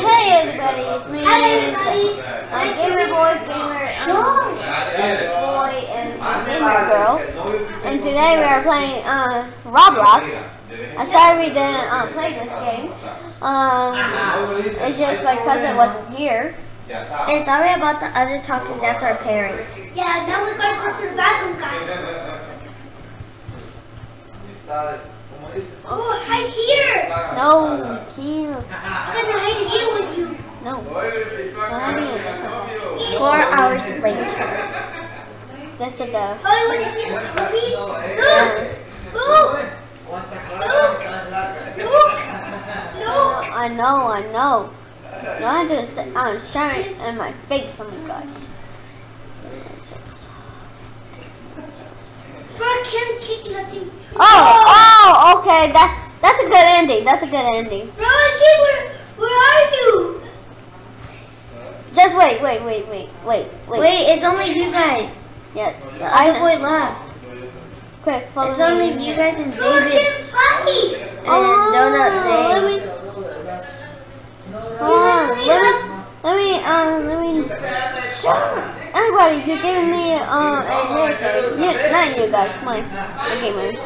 hey everybody, it's me. Hi, everybody. I'm Gamer Boy, Gamer um, Boy, and Gamer Girl. And today we are playing uh, Roblox. I'm sorry we didn't uh, play this game. Um, it's just my cousin wasn't here. And sorry about the other talking, that's our parents. Yeah, now we're gonna go to the bathroom, guys. Oh, hide here. No, can't. I'm gonna hide here with you. No. Four hours later. Is the. Oh, you wanna see the movie? Look, look, look. No. I know, I know. No, I just, I'm shining in my face. Oh my god. Bro, I can't kick nothing. Oh, oh, okay. That's that's a good ending. That's a good ending. Bro, kid, where, where are you? Just wait, wait, wait, wait, wait, wait. Wait, it's only you guys. Yes. I boy left. quick follow It's me. only you guys and Bro, I David. can't find And Oh, Donut let me, hold on. Let me, let me, um, let me. Everybody, you're giving me um a haircut. You, not you guys, on, the gamers.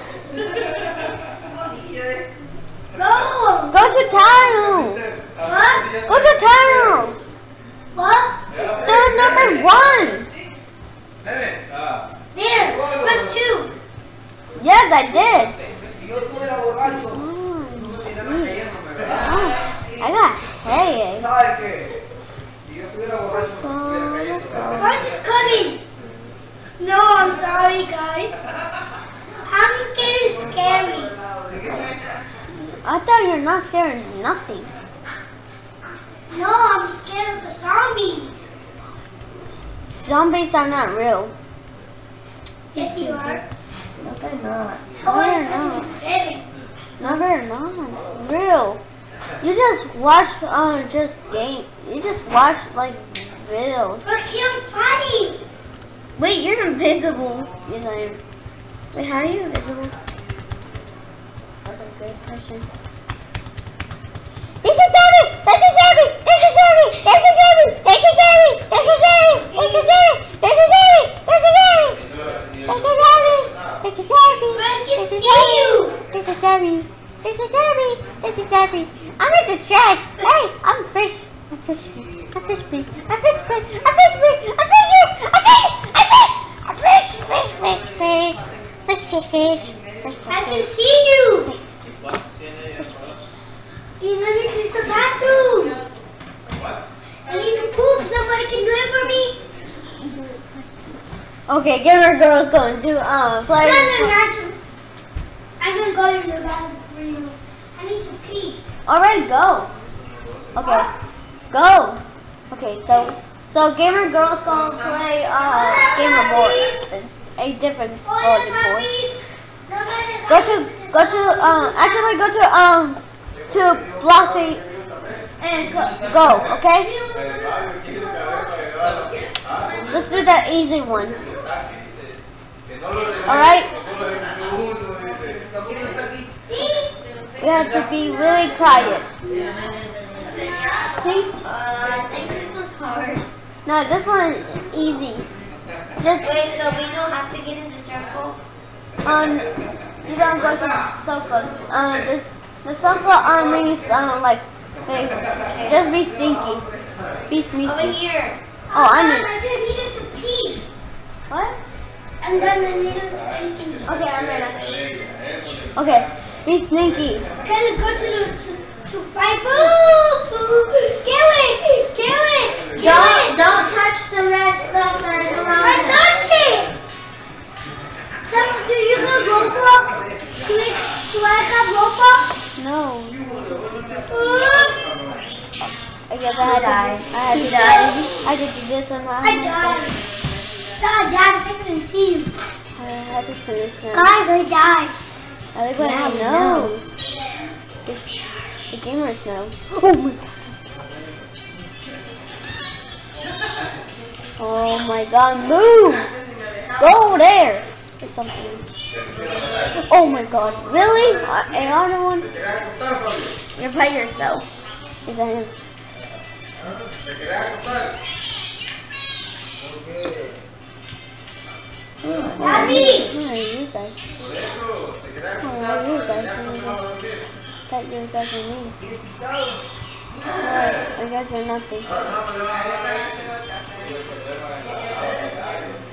Bro. Go to town. What? Go to town. What? The number one. There. Press two. Yes, I did. Oh, I got hay. Bus is coming. No, I'm sorry, guys. I'm getting scary. I thought you're not scared of nothing. No, I'm scared of the zombies. Zombies are not real. Yes, you are. No, they're not. No, they're not. No, they're not real. You just watch, um, just game. You just watch like videos. But I'm funny. Wait, you're invisible. Yes, I am. Wait, how are you invisible? That's a good question. It's a zombie! It's a zombie! It's a zombie! It's a zombie! It's a zombie! It's a zombie! It's a zombie! It's a zombie! It's a zombie! It's a zombie! It's a zombie! It's a you. It's a zombie! It's a zombie! It's a zombie! I'm in the trash! Hey! I'm fish! I'm fish! I'm fish! I'm fish! I'm fish! I'm fish! you. I'm fish! I'm fish! I'm fish! Fish! Fish! Fish! Fish! Fish! Fish! Fish! I can Fish! see you. You know, this is the bathroom. I need to poop. Somebody can do it for me. Okay, Gamer Girl's going to do um play. No, no, not. I'm gonna go to the bathroom for you. I need to pee. Alright, go. Okay, go. Okay, so so Gamer Girl's gonna play uh Gamer Boy. It's a different Golden Boy. Go to go to um actually go to um to Blossy and go, go okay? Let's do that easy one. Alright? We have to be really quiet. See? Uh, I think this was hard. No, this one is easy. Just Wait, so we don't have to get in the circle? um, you don't go to circle. Uh, this the circle um means um like, hey, just be stinky, be Over here. Oh, I I mean, just needed to pee. what? And then I needed to pee. Okay, I'm ready. Okay, be sneaky. Can I go to the to, to fight? Boo! Get it! Get it! Get Don't, it! don't touch the red stuff that is I around it. touched it! Some, do you have Roblox? Do, we, do I have Roblox? No, Uh, I guess I had to. I had He to. died. I had to this on my. I died. Dad, Dad, I can see you. I had to finish now. Guys, I died. Everybody Yeah, I knows. The, the gamers know. Oh my god. Oh my god, move! Go there! Or something. Oh my god, really? Uh, Another one? You're by yourself. Is that him? You guys? You guys? That you guys are me. Alright, I guess you're nothing.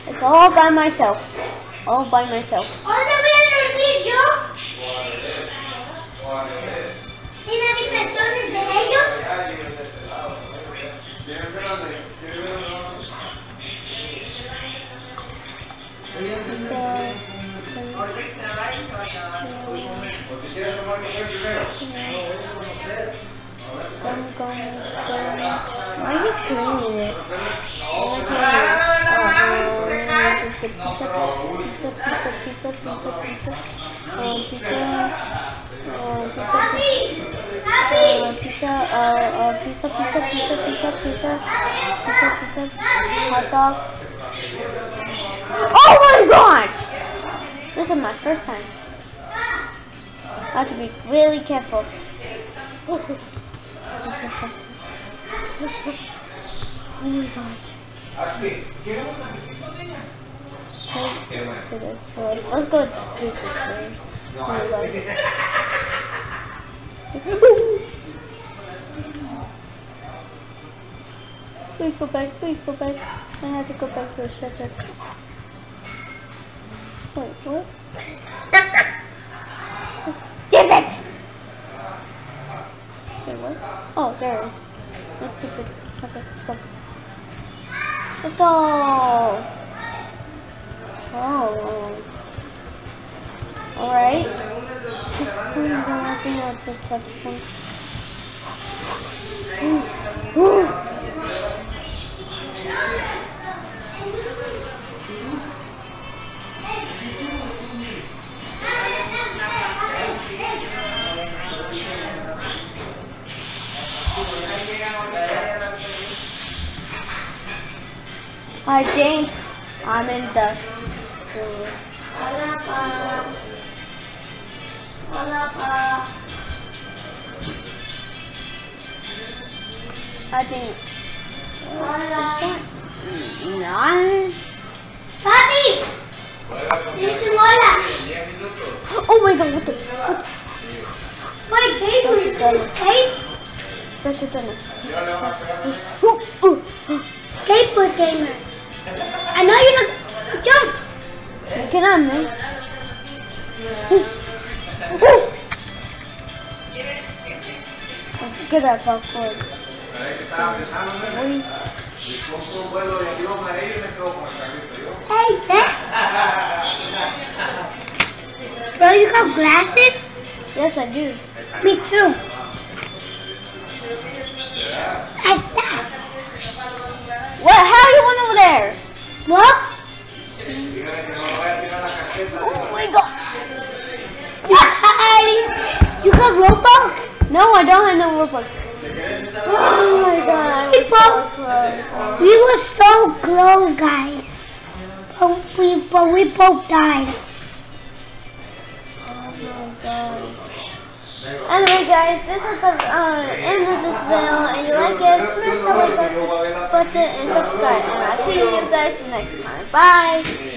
It's all by myself. All by myself. I'm going to... Why are you cleaning it? Oh, pizza, pizza, pizza, pizza, pizza, um, pizza, um, pizza, pizza, uh, uh, pizza, pizza, pizza, pizza, pizza, pizza, pizza, hot dog. Oh my gosh! This is my first time. I have to be really careful. Oh my gosh. Let's go. Please go back, please go back. I have to go back to the shelter. Wait, what? Give it! Wait, what? Let's keep it. Okay, let's go. Let's go! Oh. Alright. Let me not just touch them. Ooh. Ooh. I think I'm in the sewer. Hola, pa. Hola, pa. I think. Hola. No. Papi! Dice hola. Oh my god, what the? What? My game is escape. That's your turn. Skateboard gamer. I know you don't jump. Get on, man. Get up, popcorn. Uy. Hey, eh? Bro, you have glasses? Yes, I do. Me too. What? Oh my god. you have Roblox? No, I don't have no Robux. Oh my god, I was People- so close. We were so close, guys. But we, but we both died. Anyway guys, this is the uh, end of this video and you like it, smash the like button, button and subscribe and I'll see you guys next time. Bye!